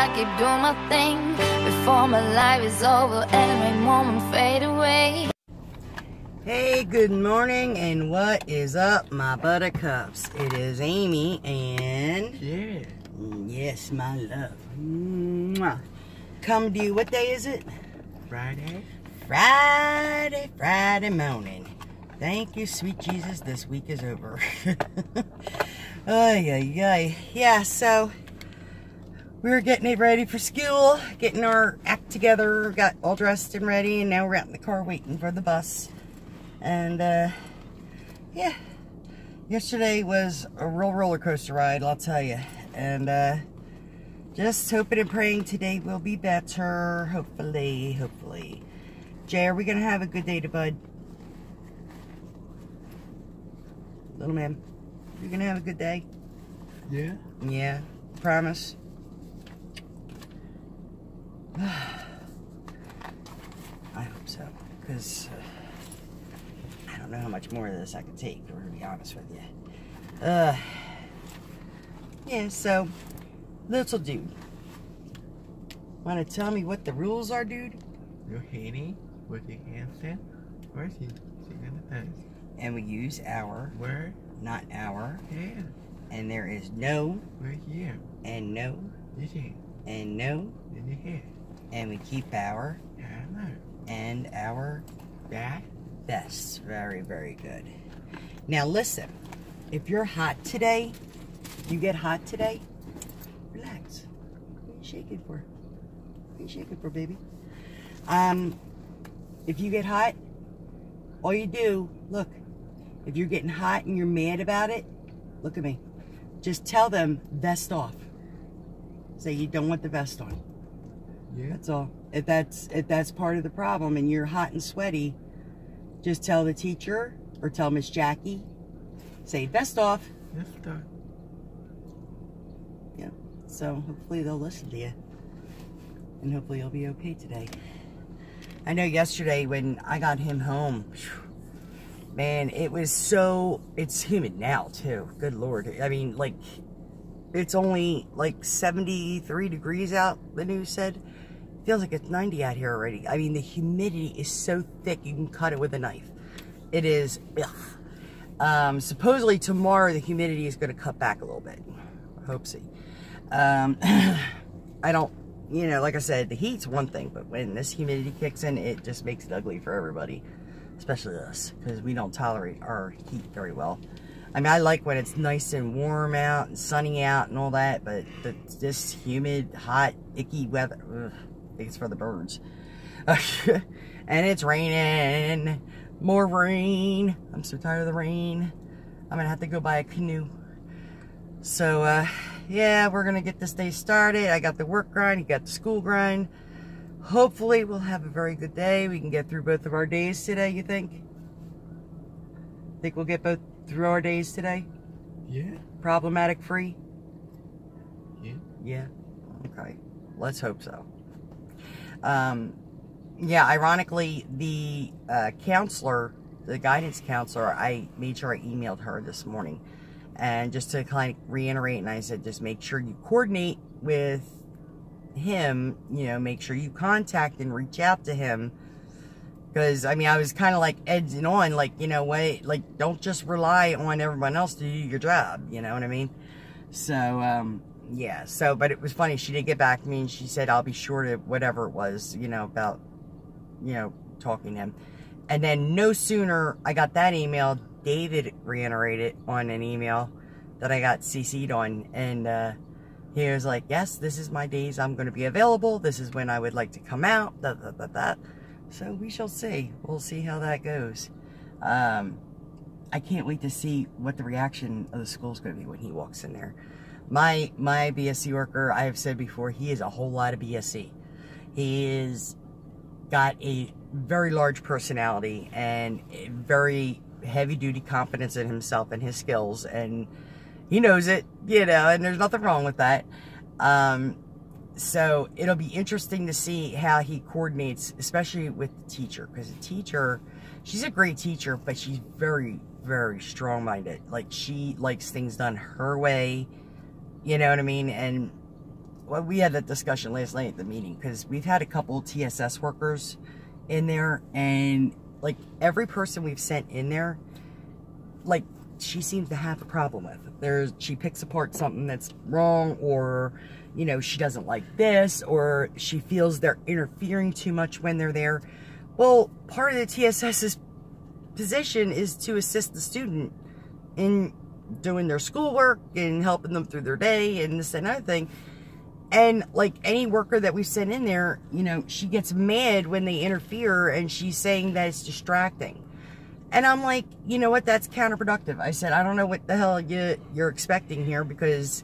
I keep doing my thing before my life is over and my moment fade away. Hey, good morning, and what is up, my buttercups? It is Amy, and Yeah. yes, my love. Mwah. Come to you. What day is it? Friday. Friday, Friday morning. Thank you, sweet Jesus. This week is over. ay, ay, ay. Yeah, so we were getting it ready for school, getting our act together, got all dressed and ready, and now we're out in the car waiting for the bus. And, uh, yeah, yesterday was a real roller coaster ride, I'll tell you. And, uh, just hoping and praying today will be better. Hopefully, hopefully. Jay, are we going to have a good day to bud? Little man, you going to have a good day? Yeah. Yeah, promise. I hope so, because uh, I don't know how much more of this I can take, to be honest with you. Uh, yeah, so, little dude. Want to tell me what the rules are, dude? You're hitting with your handstand. Where's he? Sitting in the pants. And we use our, Where? not our, Hand. and there is no, Right here. and no, This here. and no, In your head. And we keep our, and our best. Very, very good. Now listen, if you're hot today, you get hot today, relax. What are you shaking for? What are you shaking for, baby? Um, if you get hot, all you do, look, if you're getting hot and you're mad about it, look at me. Just tell them vest off. Say you don't want the vest on. Yeah. That's all. If that's if that's part of the problem and you're hot and sweaty, just tell the teacher or tell Miss Jackie. Say vest off. Let's start. Yeah. So hopefully they'll listen to you. And hopefully you'll be okay today. I know yesterday when I got him home, man, it was so it's humid now too. Good lord. I mean, like it's only like 73 degrees out, the news said. Feels like it's 90 out here already. I mean, the humidity is so thick you can cut it with a knife. It is. Um, supposedly tomorrow the humidity is going to cut back a little bit. I Hope see. Um, I don't, you know, like I said, the heat's one thing, but when this humidity kicks in, it just makes it ugly for everybody, especially us, because we don't tolerate our heat very well. I mean, I like when it's nice and warm out and sunny out and all that, but the, this humid, hot, icky weather, ugh, I think it's for the birds. and it's raining, more rain. I'm so tired of the rain. I'm gonna have to go buy a canoe. So, uh, yeah, we're gonna get this day started. I got the work grind, you got the school grind. Hopefully, we'll have a very good day. We can get through both of our days today, you think? Think we'll get both through our days today? Yeah. Problematic free? Yeah. Yeah. Okay. Let's hope so. Um, yeah, ironically, the uh, counselor, the guidance counselor, I made sure I emailed her this morning. And just to kind of reiterate, and I said, just make sure you coordinate with him, you know, make sure you contact and reach out to him. Because, I mean, I was kind of like edging on, like, you know, wait, like, don't just rely on everyone else to do your job, you know what I mean? So, um, yeah, so, but it was funny, she did get back to me and she said, I'll be sure to, whatever it was, you know, about, you know, talking to him. And then no sooner I got that email, David reiterated on an email that I got CC'd on, and, uh, he was like, yes, this is my days I'm going to be available, this is when I would like to come out. So we shall see. We'll see how that goes. Um, I can't wait to see what the reaction of the school is going to be when he walks in there. My my BSC worker, I have said before, he is a whole lot of BSC. He is got a very large personality and very heavy duty confidence in himself and his skills, and he knows it, you know, and there's nothing wrong with that. Um, so it'll be interesting to see how he coordinates, especially with the teacher, because the teacher, she's a great teacher, but she's very, very strong-minded. Like she likes things done her way, you know what I mean? And well, we had that discussion last night at the meeting because we've had a couple TSS workers in there, and like every person we've sent in there, like she seems to have a problem with. There's she picks apart something that's wrong, or you know she doesn't like this, or she feels they're interfering too much when they're there. Well, part of the TSS's position is to assist the student in doing their schoolwork and helping them through their day and this and other thing. And like any worker that we sent in there, you know, she gets mad when they interfere and she's saying that it's distracting. And I'm like, you know what? That's counterproductive. I said, I don't know what the hell you, you're expecting here because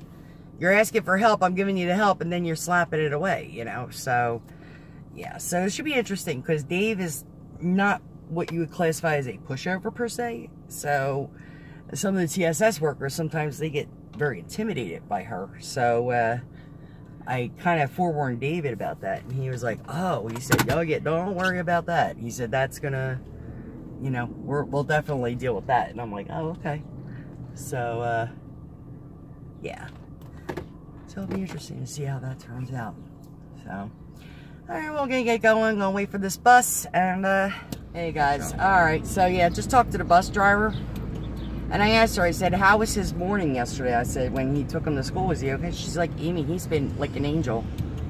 you're asking for help. I'm giving you the help and then you're slapping it away, you know? So, yeah. So it should be interesting because Dave is not what you would classify as a pushover per se. So some of the TSS workers, sometimes they get very intimidated by her. So, uh, I kind of forewarned David about that, and he was like, "Oh," he said, "Yo, get don't worry about that." He said, "That's gonna, you know, we're, we'll definitely deal with that." And I'm like, "Oh, okay." So, uh, yeah. It'll be interesting to see how that turns out. So, all right, we're gonna get going. Gonna wait for this bus, and uh, hey guys, all right. So yeah, just talked to the bus driver. And I asked her, I said, how was his morning yesterday? I said, when he took him to school, was he okay? She's like, Amy, he's been like an angel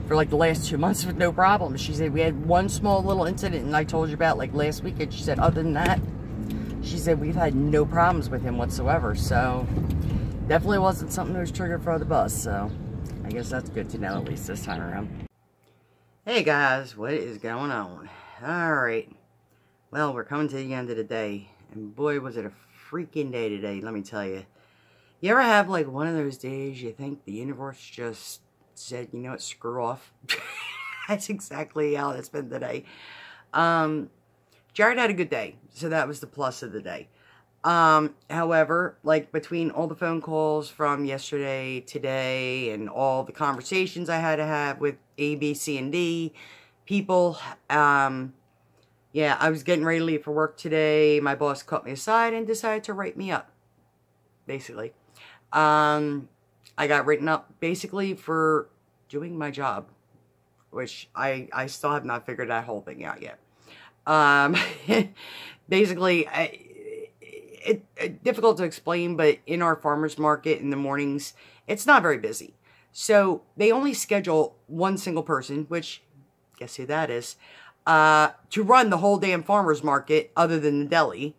for like the last two months with no problem. She said, we had one small little incident and I told you about like last week. And she said, other than that, she said, we've had no problems with him whatsoever. So definitely wasn't something that was triggered for the bus. So I guess that's good to know at least this time around. Hey guys, what is going on? All right. Well, we're coming to the end of the day. And boy, was it a freaking day today, let me tell you. You ever have like one of those days you think the universe just said, you know what, screw off? That's exactly how it's been today. Um, Jared had a good day, so that was the plus of the day. Um, however, like between all the phone calls from yesterday, today, and all the conversations I had to have with A, B, C, and D people, um, yeah, I was getting ready to leave for work today. My boss caught me aside and decided to write me up, basically. Um, I got written up basically for doing my job, which I, I still have not figured that whole thing out yet. Um, basically, I, it, it, difficult to explain, but in our farmer's market in the mornings, it's not very busy. So they only schedule one single person, which guess who that is, uh, to run the whole damn farmer's market other than the deli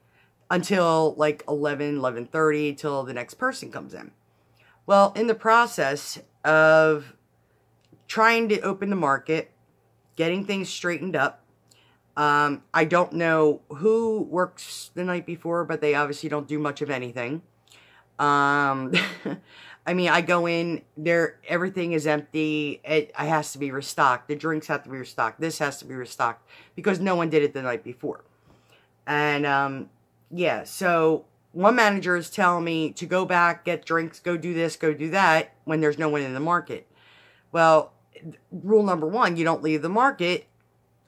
until like 11, 11.30 till the next person comes in. Well, in the process of trying to open the market, getting things straightened up, um, I don't know who works the night before, but they obviously don't do much of anything. Um, I mean, I go in there, everything is empty. It, it has to be restocked. The drinks have to be restocked. This has to be restocked because no one did it the night before. And, um, yeah, so one manager is telling me to go back, get drinks, go do this, go do that when there's no one in the market. Well, rule number one, you don't leave the market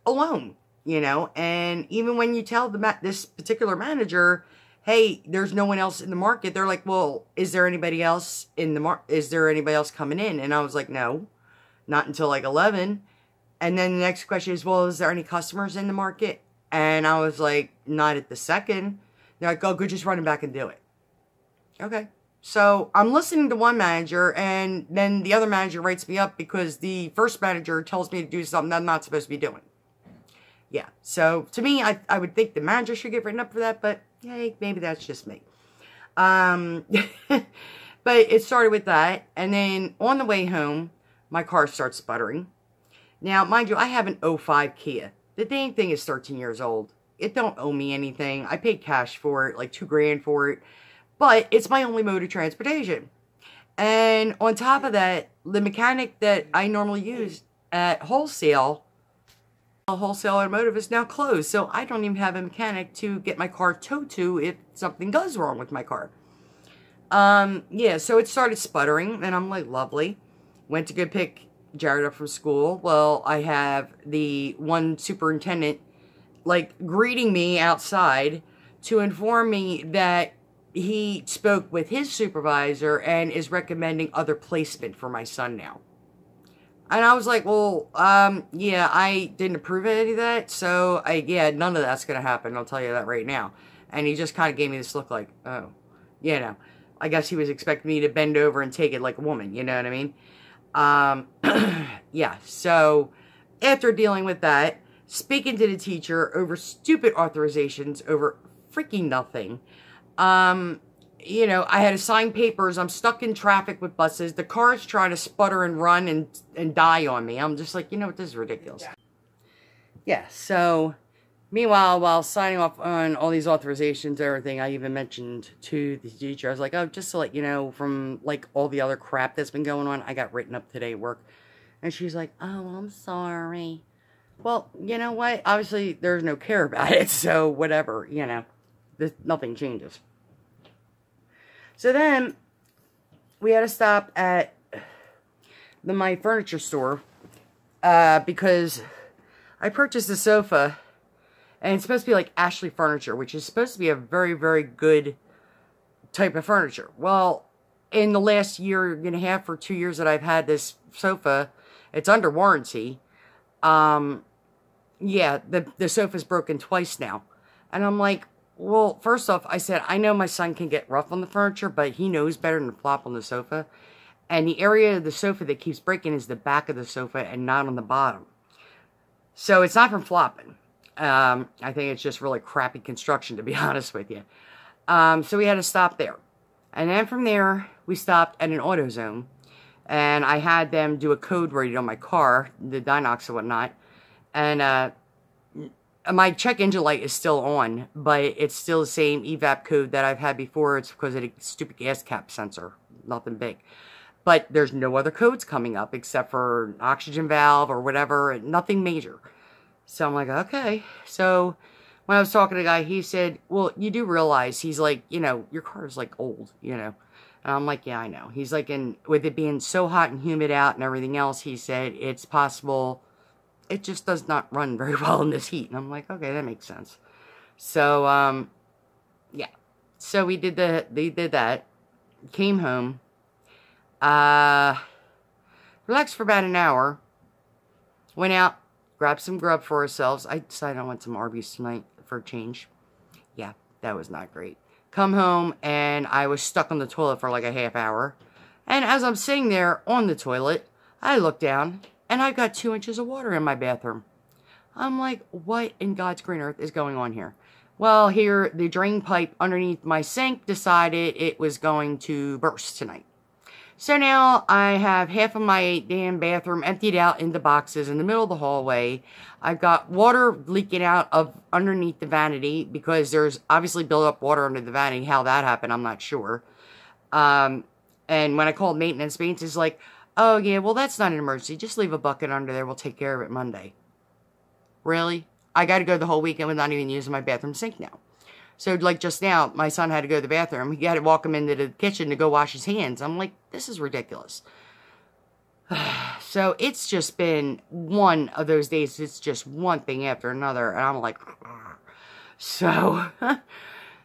alone, you know, and even when you tell the this particular manager, hey, there's no one else in the market. They're like, well, is there anybody else in the market? Is there anybody else coming in? And I was like, no, not until like 11. And then the next question is, well, is there any customers in the market? And I was like, not at the second. They're like, oh, good, just running back and do it. Okay. So I'm listening to one manager and then the other manager writes me up because the first manager tells me to do something I'm not supposed to be doing. Yeah. So to me, I, I would think the manager should get written up for that, but Yay, maybe that's just me. Um, but it started with that. And then on the way home, my car starts sputtering. Now, mind you, I have an 05 Kia. The dang thing is 13 years old. It don't owe me anything. I paid cash for it, like two grand for it. But it's my only mode of transportation. And on top of that, the mechanic that I normally use at wholesale wholesale automotive is now closed, so I don't even have a mechanic to get my car towed to if something goes wrong with my car. Um, yeah, so it started sputtering, and I'm like, lovely. Went to go pick Jared up from school. Well, I have the one superintendent, like, greeting me outside to inform me that he spoke with his supervisor and is recommending other placement for my son now. And I was like, well, um, yeah, I didn't approve of any of that. So, I, yeah, none of that's going to happen. I'll tell you that right now. And he just kind of gave me this look like, oh, you know, I guess he was expecting me to bend over and take it like a woman. You know what I mean? Um, yeah. So, after dealing with that, speaking to the teacher over stupid authorizations over freaking nothing, um, you know, I had to sign papers. I'm stuck in traffic with buses. The car's trying to sputter and run and, and die on me. I'm just like, you know what, this is ridiculous. Yeah, so meanwhile, while signing off on all these authorizations, everything, I even mentioned to the teacher, I was like, oh, just to let you know, from like all the other crap that's been going on, I got written up today at work. And she's like, oh, I'm sorry. Well, you know what? Obviously, there's no care about it, so whatever, you know, this, nothing changes. So then we had to stop at the my furniture store uh, because I purchased a sofa and it's supposed to be like Ashley Furniture, which is supposed to be a very, very good type of furniture. Well, in the last year and a half or two years that I've had this sofa, it's under warranty. Um, yeah, the, the sofa's broken twice now. And I'm like, well, first off, I said, I know my son can get rough on the furniture, but he knows better than to flop on the sofa. And the area of the sofa that keeps breaking is the back of the sofa and not on the bottom. So it's not from flopping. Um, I think it's just really crappy construction, to be honest with you. Um, so we had to stop there. And then from there, we stopped at an AutoZone. And I had them do a code read on my car, the Dinox and whatnot. And uh, Uh, my check engine light is still on, but it's still the same evap code that I've had before. It's because of the stupid gas cap sensor. Nothing big. But there's no other codes coming up except for oxygen valve or whatever. Nothing major. So I'm like, okay. So when I was talking to the guy, he said, well, you do realize, he's like, you know, your car is like old, you know. And I'm like, yeah, I know. He's like, and with it being so hot and humid out and everything else, he said, it's possible it just does not run very well in this heat. And I'm like, okay, that makes sense. So, um, yeah. So we did the, they did that. Came home. Uh, relaxed for about an hour. Went out, grabbed some grub for ourselves. I decided I want some Arby's tonight for a change. Yeah, that was not great. Come home, and I was stuck on the toilet for like a half hour. And as I'm sitting there on the toilet, I look down, and I've got two inches of water in my bathroom. I'm like, what in God's green earth is going on here? Well, here, the drain pipe underneath my sink decided it was going to burst tonight. So now I have half of my damn bathroom emptied out into boxes in the middle of the hallway. I've got water leaking out of underneath the vanity because there's obviously built up water under the vanity. How that happened, I'm not sure. Um, and when I called maintenance, maintenance is like, Oh, yeah, well, that's not an emergency. Just leave a bucket under there. We'll take care of it Monday. Really? I got to go the whole weekend with not even using my bathroom sink now. So, like just now, my son had to go to the bathroom. He had to walk him into the kitchen to go wash his hands. I'm like, this is ridiculous. so, it's just been one of those days. It's just one thing after another. And I'm like, so,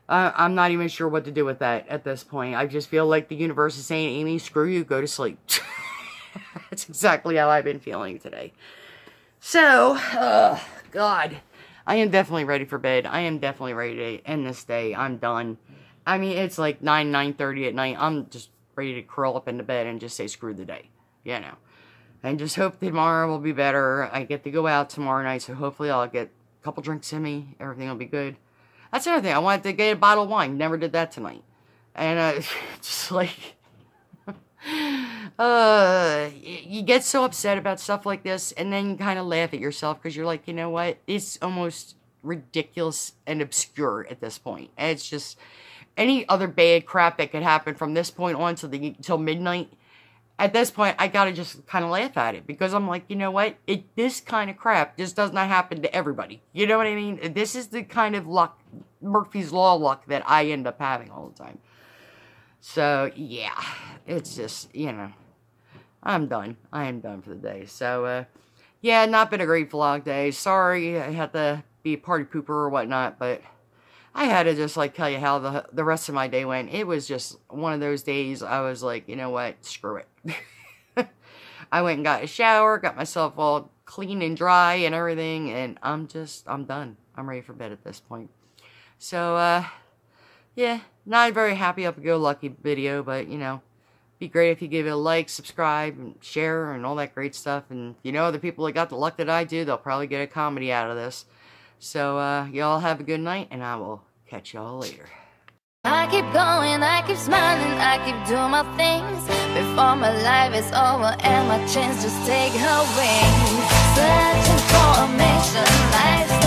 I'm not even sure what to do with that at this point. I just feel like the universe is saying, Amy, screw you, go to sleep. That's exactly how I've been feeling today. So, uh, God, I am definitely ready for bed. I am definitely ready to end this day. I'm done. I mean, it's like 9, 9.30 at night. I'm just ready to curl up into bed and just say screw the day. You know. And just hope tomorrow will be better. I get to go out tomorrow night, so hopefully I'll get a couple drinks in me. Everything will be good. That's another thing. I wanted to get a bottle of wine. Never did that tonight. And, uh, just like uh, you get so upset about stuff like this, and then you kind of laugh at yourself because you're like, you know what? It's almost ridiculous and obscure at this point. And it's just any other bad crap that could happen from this point on till the till midnight. At this point, I gotta just kind of laugh at it because I'm like, you know what? It this kind of crap just does not happen to everybody. You know what I mean? This is the kind of luck, Murphy's law luck that I end up having all the time. So, yeah, it's just, you know, I'm done. I am done for the day. So, uh, yeah, not been a great vlog day. Sorry I had to be a party pooper or whatnot, but I had to just, like, tell you how the, the rest of my day went. It was just one of those days I was like, you know what, screw it. I went and got a shower, got myself all clean and dry and everything, and I'm just, I'm done. I'm ready for bed at this point. So, uh, yeah, not a very happy up-go-lucky video, but, you know, be great if you give it a like, subscribe, and share, and all that great stuff. And you know, the people that got the luck that I do, they'll probably get a comedy out of this. So, uh, y'all have a good night, and I will catch y'all later. I keep going, I keep smiling, I keep doing my things Before my life is over and my chance just take her wings Searching for a mission, life's